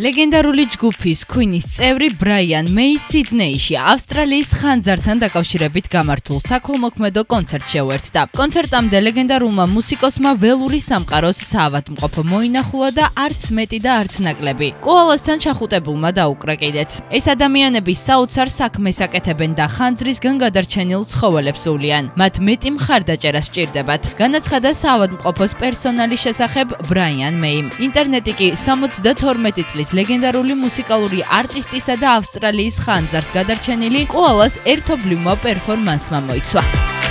ლეგენდარული ჯგუფის Queen-ის წევრი ბრაიან მეი სიდნეიში ავსტრალიის ხანძართან დაკავშირებით გამართულ საქველმოქმედო კონცერტს შეუერთდა. კონცერტამდე ლეგენდარულმა მუსიკოსმა ველური სამყაროს საავადმყოფო მოინახულა და არც მეტი და არც ნაკლები. კოალასთან ჩახუტებულმა დაუკრა კიდეც. ეს ადამიანები საოცარ საქმეს აკეთებენ და ხანძრისგან გადარჩენილ ცხოველებს ულიან. მათ მეტი მხარდაჭერა სჭირდებათ. განაცხადა საავადმყოფოს პერსონალის შესახებ ბრაიან მეიმ. ინტერნეტი კი 72 წლის არის ლეგენდარული მუსიკალური არტისტისა და ავსტრალიის ხანძარს გადარჩენილი კოალას ერთობლივმა პერფორმანსმა მოიცვა.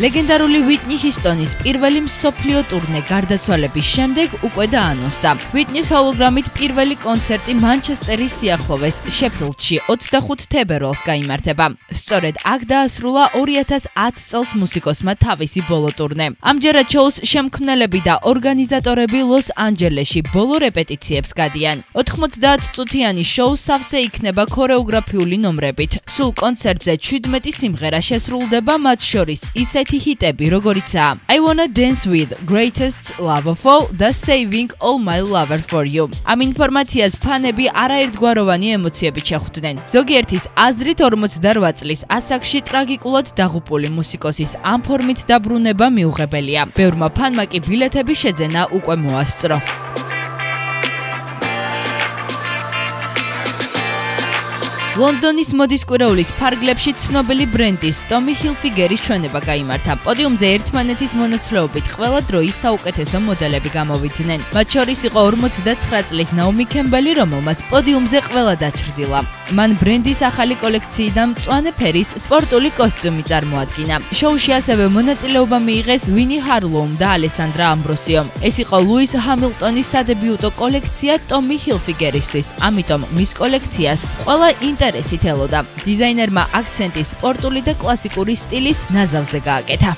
ლეგენდარული ვიტნი ჰისტონის პირველი მსოფლიო ტურნე გარდაცვალების შემდეგ უკვე დაანონსდა. ვიტნის ჰოლოგრამით პირველი კონცერტი მანჩესტერის სიახლოვეს შეფილდში 25 თებერვალს გამართება. სწორედ აქ დაასრულა 2010 წელს მუსიკოსმა თავისი ბოლო ტურნე. ამჯერად შოუს შემქმნელები და ორგანიზატორები ლოს-ანჯელესში ბოლო რეპეტიციებს გადიან. 90 წუთიანი შოუ სავსე იქნება ქორეოგრაფიული ნომრებით. სულ კონცერტზე 17 სიმღერა შესრულდება, მათ შორის ისეთ ერთი ჰიტები, როგორიცაა I wanna dance with greatest love of all the saving all my lover for you. ამ ინფორმაციას ფანები არაერთგვაროვანი ემოციებით შეხვდნენ. ზოგიერთის აზრით 48 წლის ასაკში ტრაგიკულად დაღუპული მუსიკოსის ამ ფორმით დაბრუნება მიუღებელია. ბევრმა ფანმა კი ბილეთები შეძენა უკვე მოასწრო. ლონდონის მოდის კვირაულის ფარგლებში ცნობილი ბრენდის ტომი ჰილფიგერის ჩვენება გამართა. პოდიუმზე ერთმანეთის მონაცვლეობით ყველა დროის საუკეთესო მოდელები გამოვიდნენ. მათ შორის იყო 59 წლის ნაომი კემბელი, რომელმაც პოდიუმზე ყველა დაჩრდილა. მან ბრენდის ახალი კოლექციიდან მწვანე ფერის სპორტული კოსტიუმი წარმოადგინა. შოუში ასევე მონაწილეობა მიიღეს ვინი ჰარლოუმ და ალესანდრა ამბროსიო. ეს იყო ლუის ჰამილტონის სადებიუტო კოლექცია ტომი ჰილფიგერისთვის. ამიტომ მის კოლექციას ყველა ინტერესით ელოდა. დიზაინერმა აქცენტი სპორტული და კლასიკური სტილის ნაზავზე გააკეთა.